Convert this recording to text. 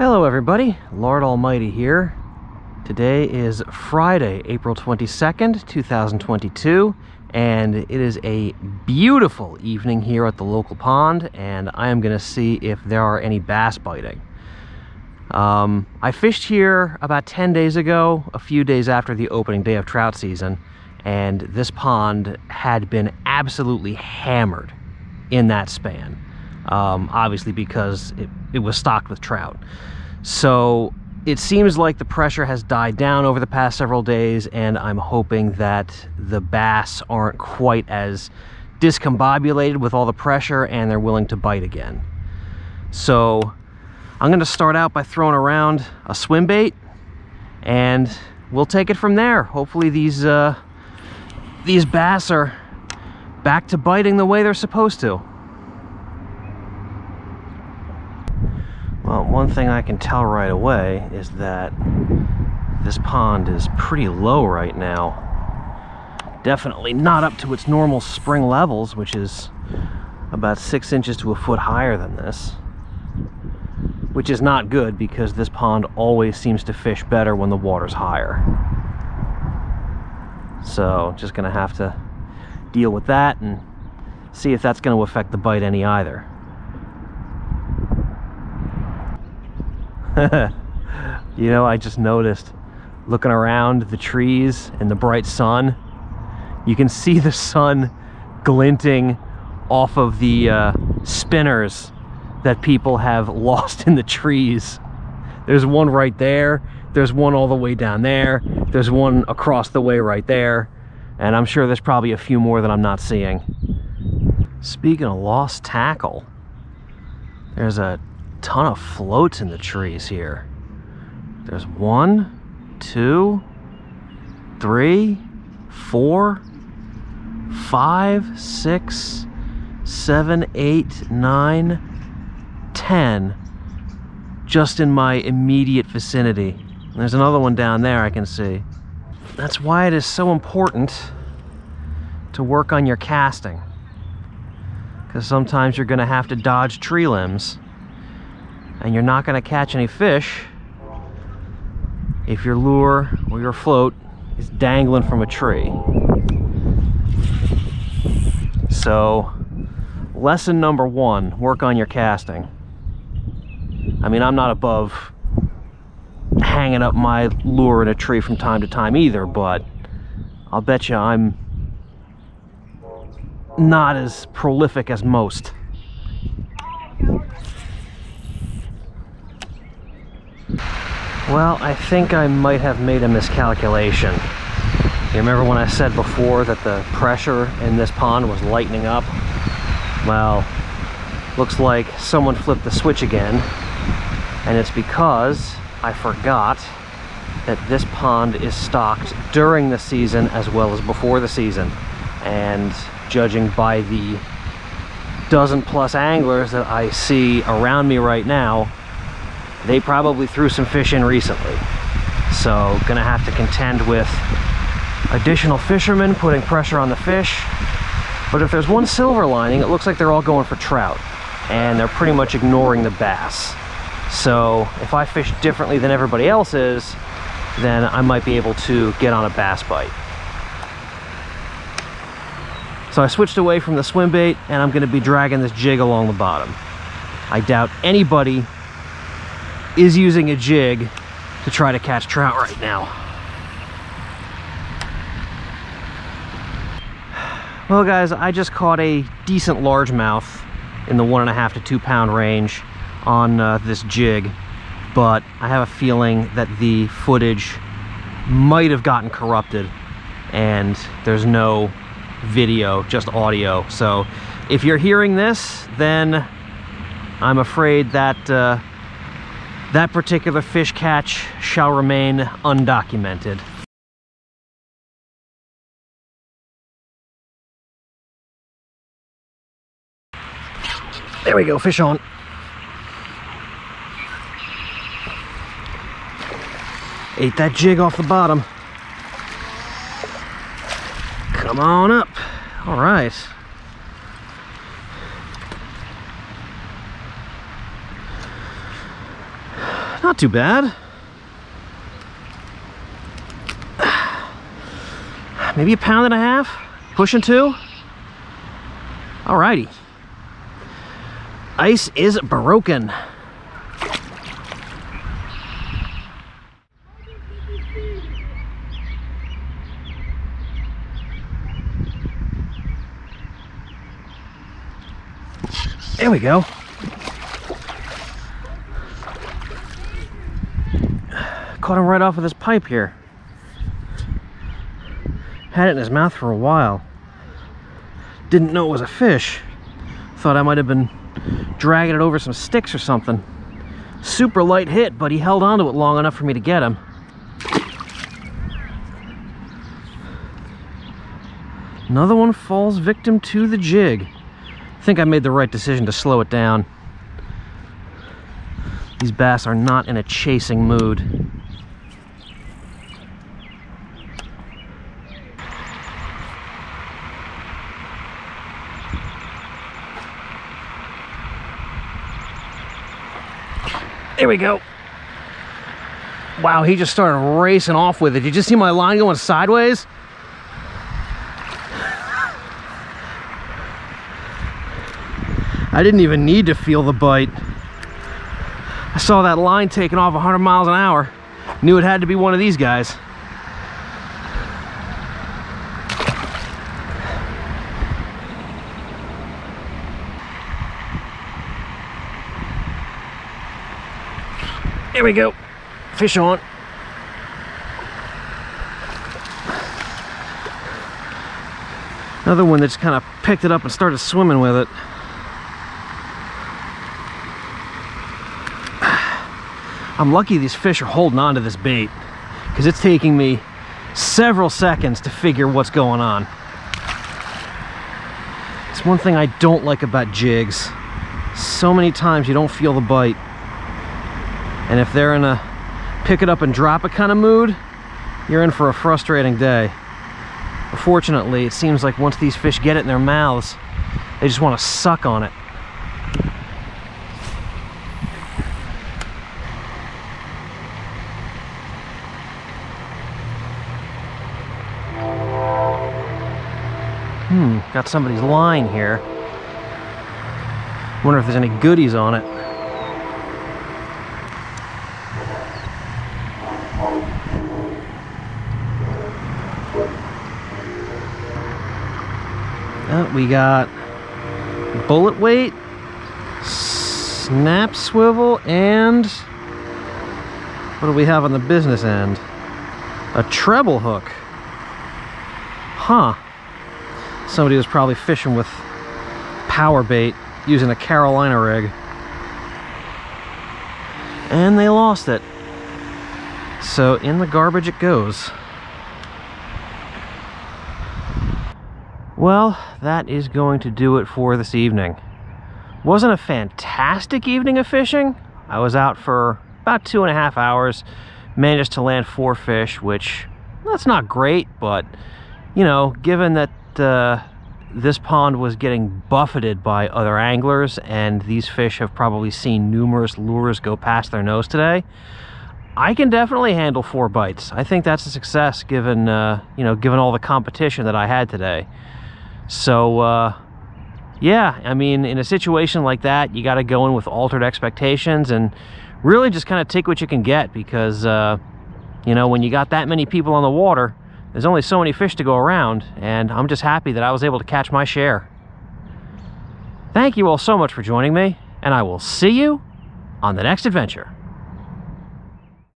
Hello everybody, LardAlmighty here. Today is Friday, April 22nd, 2022, and it is a beautiful evening here at the local pond, and I am going to see if there are any bass biting. Um, I fished here about 10 days ago, a few days after the opening day of trout season, and this pond had been absolutely hammered in that span. Um, obviously because it, it was stocked with trout. So it seems like the pressure has died down over the past several days, and I'm hoping that the bass aren't quite as discombobulated with all the pressure and they're willing to bite again. So I'm going to start out by throwing around a swim bait and we'll take it from there. Hopefully these uh, these bass are back to biting the way they're supposed to. Well, one thing I can tell right away is that this pond is pretty low right now. Definitely not up to its normal spring levels, which is about six inches to a foot higher than this. Which is not good because this pond always seems to fish better when the water's higher. So, just gonna have to deal with that and see if that's gonna affect the bite any either. you know, I just noticed looking around the trees and the bright sun, you can see the sun glinting off of the uh, spinners that people have lost in the trees. There's one right there. There's one all the way down there. There's one across the way right there. And I'm sure there's probably a few more that I'm not seeing. Speaking of lost tackle, there's a ton of floats in the trees here. There's one, two, three, four, five, six, seven, eight, nine, ten, just in my immediate vicinity. There's another one down there I can see. That's why it is so important to work on your casting. Because sometimes you're going to have to dodge tree limbs and you're not going to catch any fish if your lure or your float is dangling from a tree. So, lesson number one, work on your casting. I mean, I'm not above hanging up my lure in a tree from time to time either, but I'll bet you I'm not as prolific as most. Well, I think I might have made a miscalculation. You remember when I said before that the pressure in this pond was lightening up? Well, looks like someone flipped the switch again, and it's because I forgot that this pond is stocked during the season as well as before the season. And judging by the dozen plus anglers that I see around me right now, they probably threw some fish in recently. So gonna have to contend with additional fishermen putting pressure on the fish. But if there's one silver lining, it looks like they're all going for trout and they're pretty much ignoring the bass. So if I fish differently than everybody else is, then I might be able to get on a bass bite. So I switched away from the swim bait and I'm gonna be dragging this jig along the bottom. I doubt anybody is using a jig to try to catch trout right now. Well guys, I just caught a decent largemouth in the one and a half to two pound range on uh, this jig, but I have a feeling that the footage might have gotten corrupted and there's no video, just audio. So if you're hearing this, then I'm afraid that uh, that particular fish catch shall remain undocumented. There we go, fish on. Ate that jig off the bottom. Come on up. All right. Not too bad. Maybe a pound and a half, pushing two. Alrighty. Ice is broken. There we go. Caught him right off of his pipe here. Had it in his mouth for a while. Didn't know it was a fish. Thought I might have been dragging it over some sticks or something. Super light hit, but he held onto it long enough for me to get him. Another one falls victim to the jig. I think I made the right decision to slow it down. These bass are not in a chasing mood. There we go. Wow, he just started racing off with it. Did you just see my line going sideways? I didn't even need to feel the bite. I saw that line taking off 100 miles an hour. Knew it had to be one of these guys. There we go. Fish on. Another one that's kind of picked it up and started swimming with it. I'm lucky these fish are holding on to this bait because it's taking me several seconds to figure what's going on. It's one thing I don't like about jigs. So many times you don't feel the bite. And if they're in a pick it up and drop it kind of mood, you're in for a frustrating day. Fortunately, it seems like once these fish get it in their mouths, they just want to suck on it. Hmm, got somebody's line here. Wonder if there's any goodies on it. We got bullet weight, snap swivel, and what do we have on the business end? A treble hook. Huh. Somebody was probably fishing with power bait using a Carolina rig. And they lost it. So in the garbage it goes. Well, that is going to do it for this evening. Wasn't a fantastic evening of fishing. I was out for about two and a half hours, managed to land four fish, which that's not great, but you know, given that uh, this pond was getting buffeted by other anglers and these fish have probably seen numerous lures go past their nose today, I can definitely handle four bites. I think that's a success given, uh, you know, given all the competition that I had today. So, uh, yeah, I mean, in a situation like that, you got to go in with altered expectations and really just kind of take what you can get because, uh, you know, when you got that many people on the water, there's only so many fish to go around, and I'm just happy that I was able to catch my share. Thank you all so much for joining me, and I will see you on the next adventure.